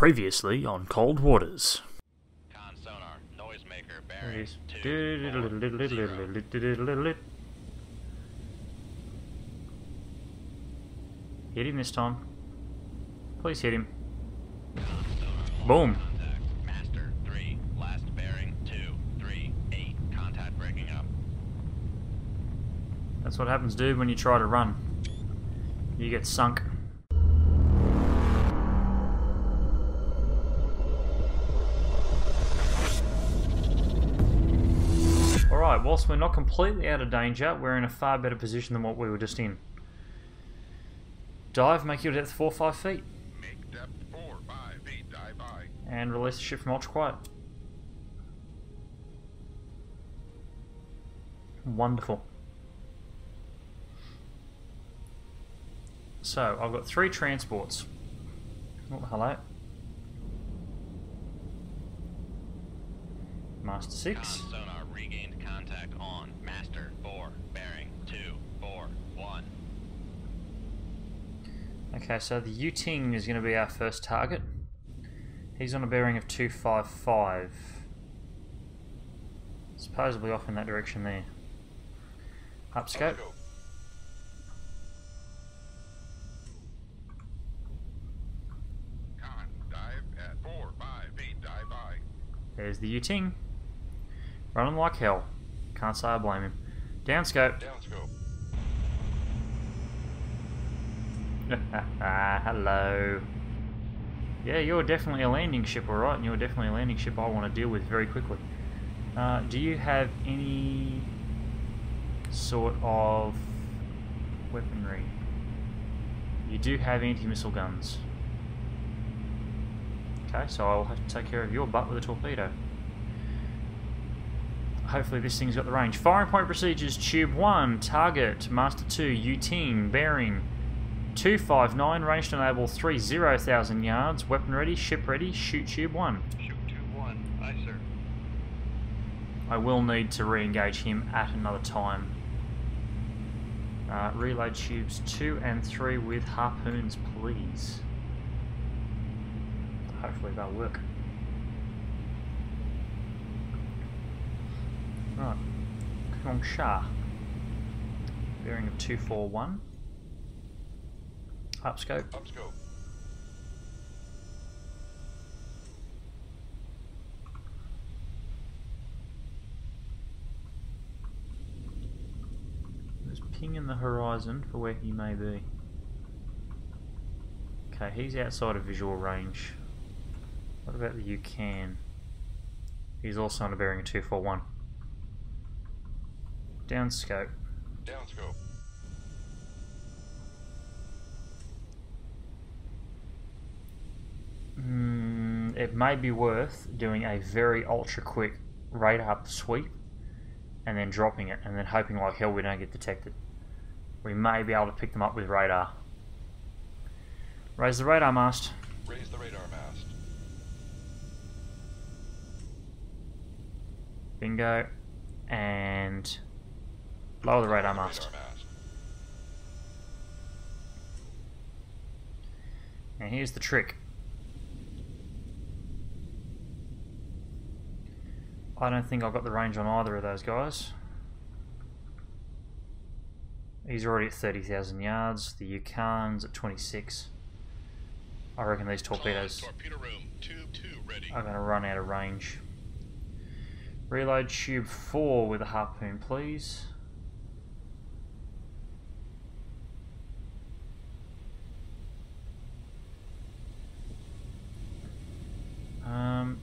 Previously on Cold Waters. Sonar, noisemaker, There bearing is. two, four, zero. Hit him this time. Please hit him. Sonar, Boom. Master, three, last bearing, two, three, eight, contact breaking up. That's what happens, dude, when you try to run. You get sunk. Whilst we're not completely out of danger, we're in a far better position than what we were just in. Dive, make your depth 4 or 5 feet, Make depth four, five, eight, dive by. and release the ship from ultra quiet. Wonderful. So, I've got three transports. Oh, hello. Master 6. Con sonar, regained contact on, master, four, bearing, two, four, one. Okay, so the Yuting is going to be our first target. He's on a bearing of 255. Supposedly off in that direction there. Upscope. Go. Con, dive at four, five, eight, dive by. There's the Yuting. Running like hell. Can't say I blame him. Downscope. Down scope. Hello. Yeah, you're definitely a landing ship, alright, and you're definitely a landing ship I want to deal with very quickly. Uh, do you have any sort of weaponry? You do have anti-missile guns. Okay, so I'll have to take care of your butt with a torpedo. Hopefully this thing's got the range. Firing point procedures, Tube 1, target, Master 2, Yuting, bearing 259, range to enable 30,000 yards, weapon ready, ship ready, shoot Tube 1. Shoot two, one. Aye, sir. I will need to re-engage him at another time. Uh, reload tubes 2 and 3 with harpoons, please. Hopefully they'll work. Right. Kong Sha. Bearing of 241. Upscope. Up scope. There's ping in the horizon for where he may be. Okay, he's outside of visual range. What about the Yukon? He's also on a bearing of 241. Down scope. Down. Mm, it may be worth doing a very ultra quick radar sweep and then dropping it and then hoping like hell we don't get detected. We may be able to pick them up with radar. Raise the radar mast. Raise the radar mast. Bingo. And lower the radar mast. And here's the trick. I don't think I've got the range on either of those guys. He's already at 30,000 yards. The Yukon's at 26. I reckon these torpedoes are going to run out of range. Reload tube 4 with a harpoon, please. Um,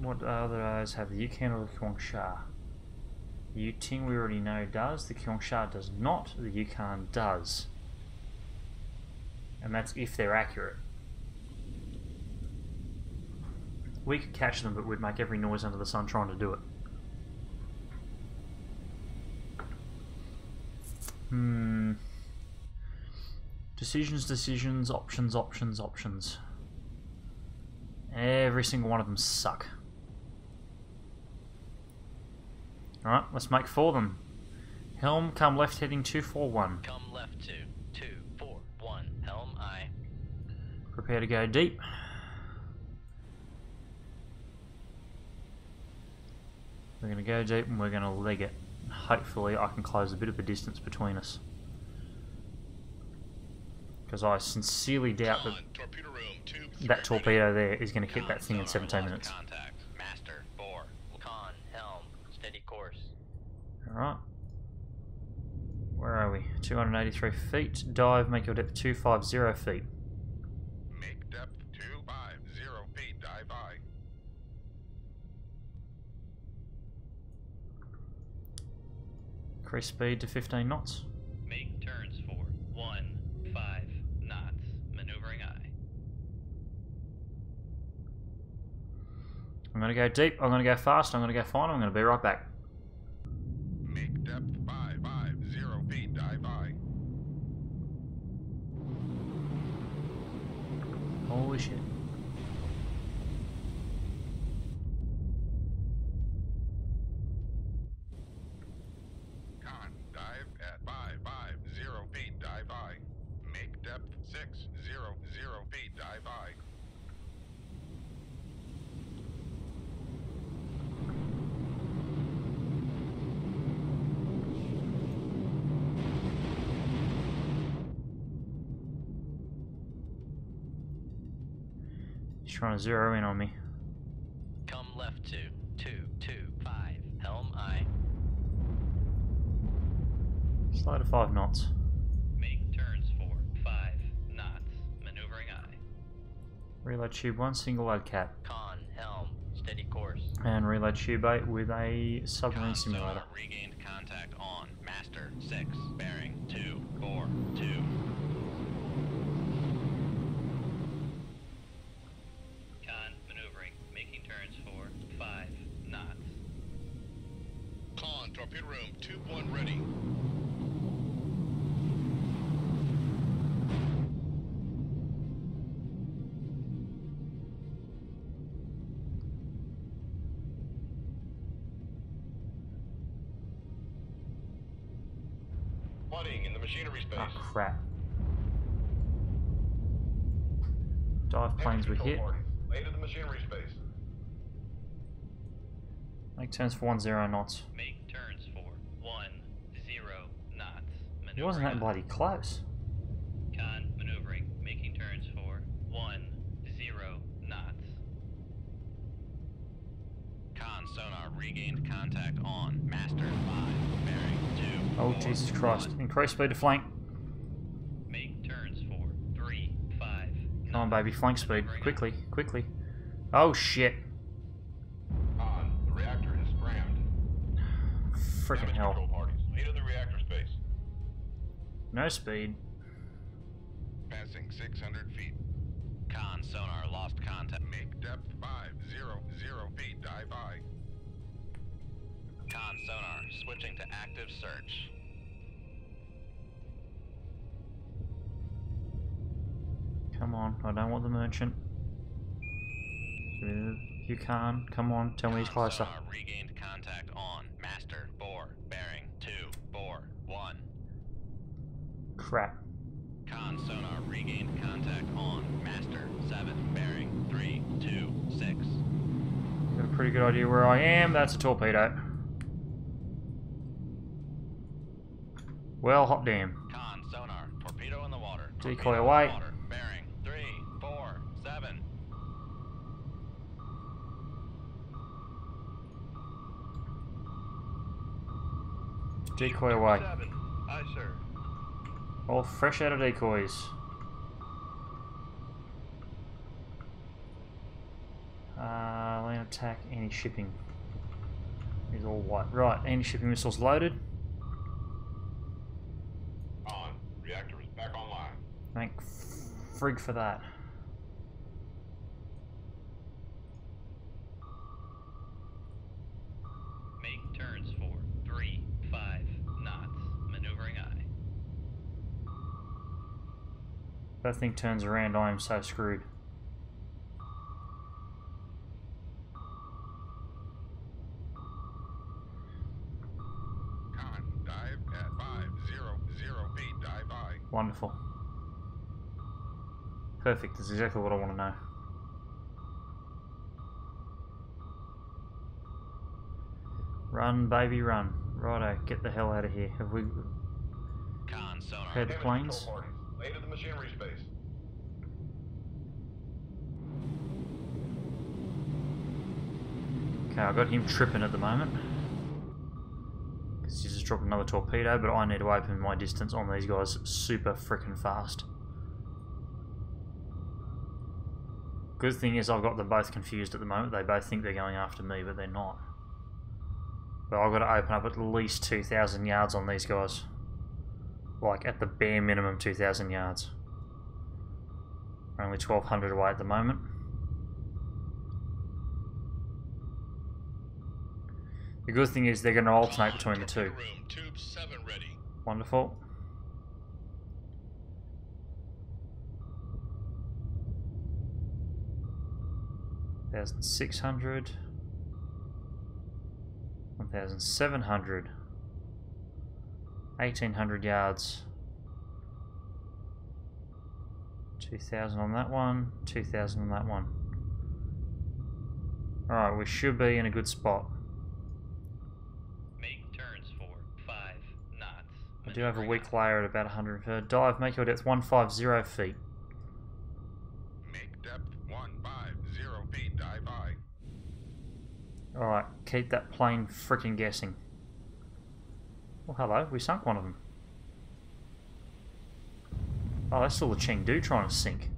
what other eyes have the Yukon or the Kyongsha? The we already know does, the Kyongsha does not, the Yukon does. And that's if they're accurate. We could catch them, but we'd make every noise under the sun trying to do it. Hmm. Decisions, decisions, options, options, options. Every single one of them suck. Alright, let's make four of them. Helm, come left heading 241. Come left two, two, four, one, helm, aye. Prepare to go deep. We're going to go deep and we're going to leg it. Hopefully I can close a bit of a distance between us. Because I sincerely doubt that torpedo room, tube that torpedo there is going to hit that thing in uh, 17 minutes. Contact. Master, four. Con, helm, steady course. Alright. Where are we? 283 feet. Dive, make your depth 250 feet. Make depth 250 feet, dive I. Increase speed to 15 knots. I'm going to go deep, I'm going to go fast, I'm going to go fine, I'm going to be right back. Make depth 550 feet, dive I. Holy shit. Con, dive at 550 feet, dive I. Make depth 600 feet, dive I. He's trying to zero in on me. Come left two, two, two, five. Helm aye. Slow to 5 knots. Make turns for five knots. Maneuvering aye. Reload tube 1, single load cap. Con, helm, steady course. And reload tube 8 with a submarine Con, simulator. regained contact on. Master, six. Flooding in the machinery space. Ah, crap. Dive planes were hit. Late in the machinery space. Make turns for 10 knots. Make turns for one, zero knots. It wasn't that Maneuvering bloody close. Con, maneuvering. Making turns for one, zero knots. Con, sonar regained contact on. Master, five. Bearing, two. Oh, four, Jesus Christ. Increase speed to flank. Make turns for three, five. Come on, baby. Flank speed. Quickly, quickly. Oh, shit. On, the reactor is scrammed. Freaking hell. control parties. The reactor space. No speed. Passing 600 feet. Con, sonar lost contact. Make depth 500 feet, dive I. Con, sonar switching to active search. Come on. I don't want the merchant. Give me the... You can. Come on. Tell me he's closer. regained contact on. Master, four. Bearing, two, four, one. Crap. Con sonar regained contact on. Master, 7, bearing, 3, 2, 6. Got a pretty good idea where I am. That's a torpedo. Well, hot damn. Con sonar, torpedo in the water. Decoy torpedo away. water. Bearing, 3, 4, 7. Decoy away. Seven. Aye, sir. All fresh out of decoys. Uh, land attack, any shipping. Is all white. Right, any shipping missiles loaded. On. Reactor is back online. Thank frig for that. Make turns for 3, 5 knots. Maneuvering aye. If that thing turns around, I am so screwed. Con. Dive at 500 dive Wonderful. Perfect, that's exactly what I want to know. Run, baby, run. Righto, get the hell out of here. Have we Con sonar. had the planes? control parties. Lay to the machinery space. Okay, I got him tripping at the moment. Because he's just dropped another torpedo, but I need to open my distance on these guys super freaking fast. Good thing is I've got them both confused at the moment. They both think they're going after me, but they're not. But I've got to open up at least 2,000 yards on these guys. Like, at the bare minimum 2,000 yards. We're Only 1,200 away at the moment. The good thing is they're going to alternate between the two. Room, tube 7 ready. Wonderful. Thousand six hundred. One thousand seven hundred. Eighteen hundred yards. Two thousand on that one. Two thousand on that one. Alright, we should be in a good spot. Make turns for five knots. I do have a weak layer at about 100. Uh, dive, make your depth 150 feet. Make depth 150 feet. Dive high. Alright, keep that plane freaking guessing. Well, hello, we sunk one of them. Oh, that's still the Chengdu trying to sink.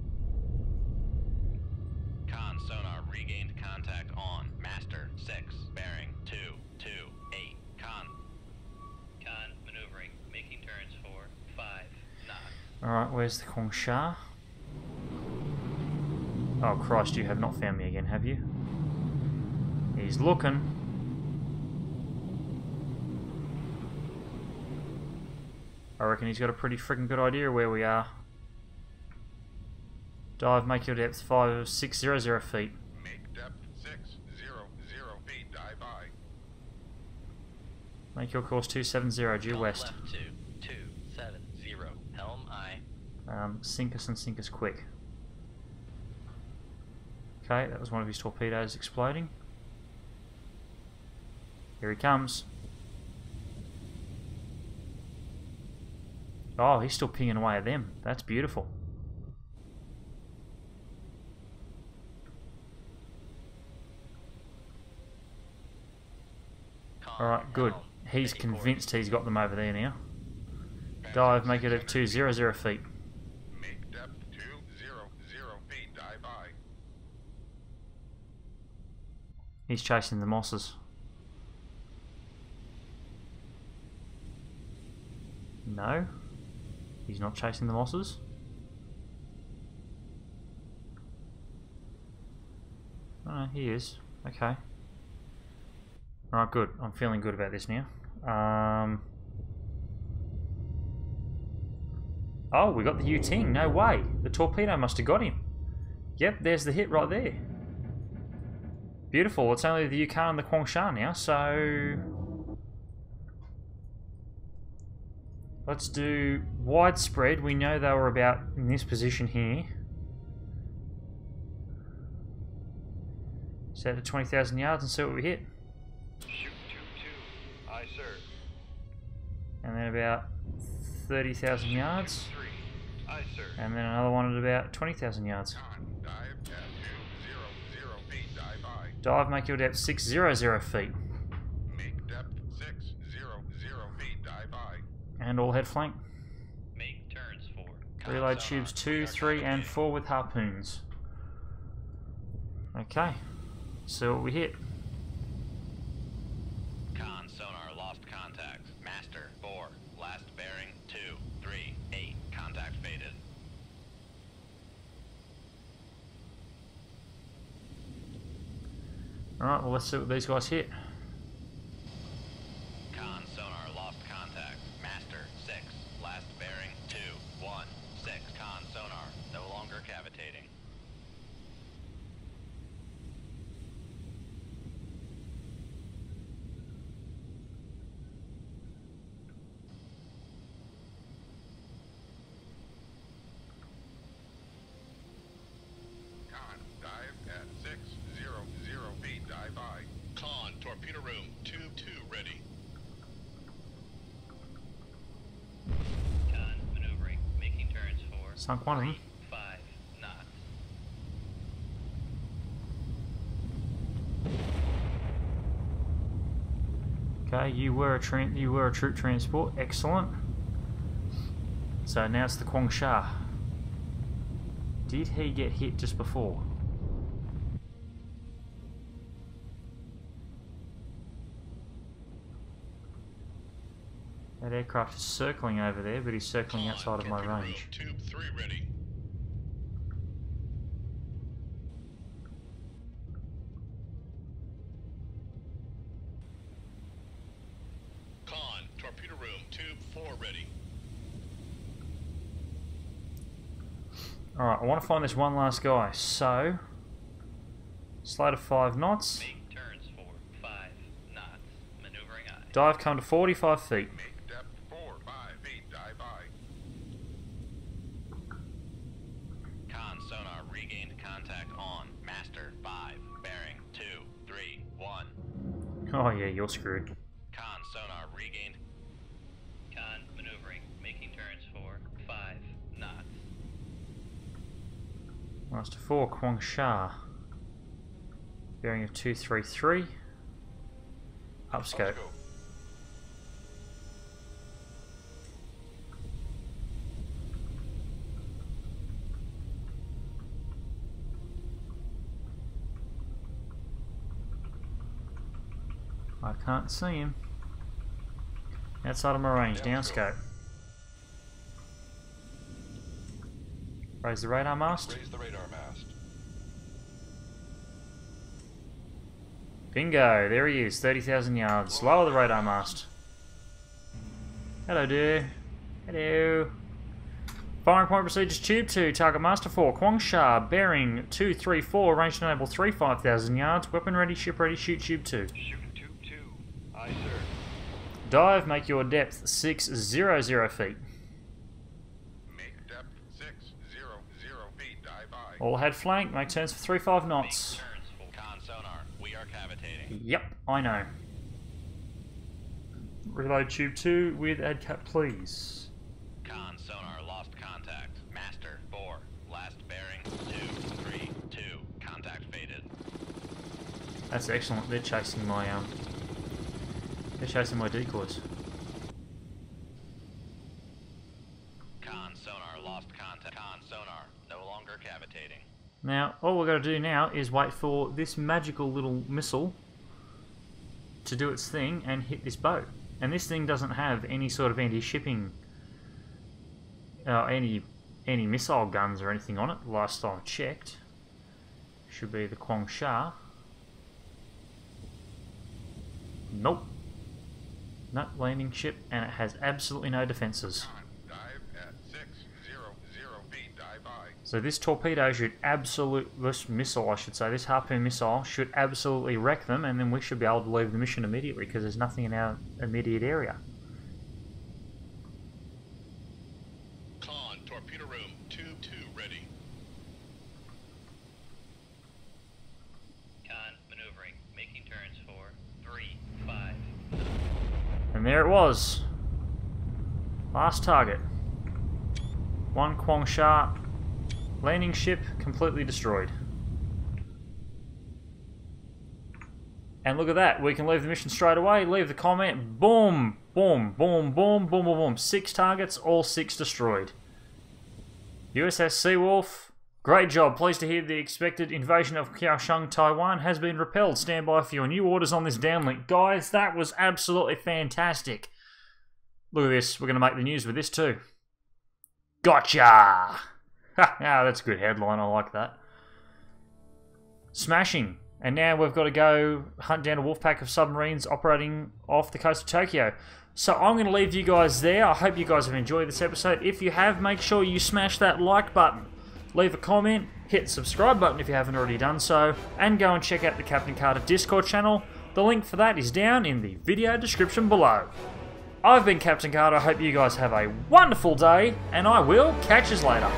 Con sonar regained contact on Master 6, bearing 228. Con. Con maneuvering, making turns for 5 knots. Alright, where's the Kongsha? Oh Christ, you have not found me again, have you? He's looking. I reckon he's got a pretty freaking good idea where we are. Dive, make your depth five six zero zero feet. Make depth 600 feet. Dive high. Make your course two seven zero due Helm west. Left 2, 270. Helm I. Um, sink us and sink us quick. Okay, that was one of his torpedoes exploding. Here he comes. Oh, he's still pinging away at them. That's beautiful. Alright, good. He's convinced he's got them over there now. Dive, make it at 200 feet. Make depth 200 feet. Dive high. He's chasing the mosses. No, he's not chasing the mosses. Oh, he is. Okay. Alright, good. I'm feeling good about this now. Um. Oh, we got the Yuting. No way. The torpedo must have got him. Yep, there's the hit right there. Beautiful. It's only the Yukon and the Kwangsha now, so... Let's do widespread. We know they were about in this position here. Set to 20,000 yards and see what we hit. Shoot 2-2. Aye, sir. And then about 30,000 yards. 3. Aye, sir. And then another one at about 20,000 yards. Dive at 200 feet. Dive. Dive, make your depth 600 feet. Make depth 600 feet. Dive high. And all head flank. Make turns for. Reload tubes 2, 3, and 4 with harpoons. Okay. So what we hit. Con sonar lost contact. Master 4. Last bearing 2, 3, 8. Contact faded. Alright, well let's see what these guys hit. Con sonar lost contact. Master 6. Last bearing 2, 1, 6. Con sonar no longer cavitating. Them. Five knots. Okay, you were a you were a troop transport. Excellent. So now it's the Kwang Sha. Did he get hit just before? That aircraft is circling over there, but he's circling outside of my range. Tube 3 ready. Con, torpedo room, tube 4 ready. Alright, I want to find this one last guy. So, slide of 5 knots. Turns for five knots. Dive come to 45 feet. Oh yeah, you're screwed. Con sonar regained. Con maneuvering. Making turns for five knots. Master 4, Kwang Sha. Bearing of 233. Upscope. Upscope. I can't see him. Outside of my range, Downscope. downscope. Raise the radar mast. Raise the radar mast. Bingo, there he is, 30,000 yards. Lower the radar mast. Hello, dear. Hello. Firing point procedures tube 2, target master 4, Kwang Sha, bearing 234, range to enable 3, 5,000 yards, weapon ready, ship ready, shoot tube 2. Shoot tube two. Aye, sir. Dive, make your depth 600 feet. Make depth 6, 0, 0 feet, dive by. All head flank, make turns for 3, 5 knots. Make turns for con sonar. We are cavitating. Yep, I know. Reload tube 2 with ADCAP, please. Con sonar lost contact. Master four. Last bearing two, three, two. Contact faded. That's excellent. They're chasing my um. They're chasing my decoys. Con sonar lost contact. Con sonar no longer cavitating. Now, all we're going to do now is wait for this magical little missile to do its thing and hit this boat. And this thing doesn't have any sort of anti-shipping, uh, any any missile guns or anything on it. Last I checked, should be the Kwang Sha. Nope. Not landing ship, and it has absolutely no defenses. Con, dive at 6, 0, 0 feet, dive by. So this torpedo should absolute this missile, I should say, this harpoon missile should absolutely wreck them, and then we should be able to leave the mission immediately because there's nothing in our immediate area. Con, torpedo room, tube 2 ready. Con maneuvering. Making turns for three, five. And there it was. Last target. One Kwang Sha landing ship completely destroyed. And look at that, we can leave the mission straight away, leave the comment, boom, boom, boom, boom, boom, boom, boom. Six targets, all six destroyed. USS Seawolf, great job. Pleased to hear the expected invasion of Kaohsiung, Taiwan has been repelled. Stand by for your new orders on this downlink. Guys, that was absolutely fantastic. Look at this, we're going to make the news with this too. Gotcha! Ha, ah, that's a good headline, I like that. Smashing. And now we've got to go hunt down a wolf pack of submarines operating off the coast of Tokyo. So I'm going to leave you guys there. I hope you guys have enjoyed this episode. If you have, make sure you smash that like button. Leave a comment, hit the subscribe button if you haven't already done so, and go and check out the Captain Karta Discord channel. The link for that is down in the video description below. I've been Captain Karta. I hope you guys have a wonderful day, and I will catch you later.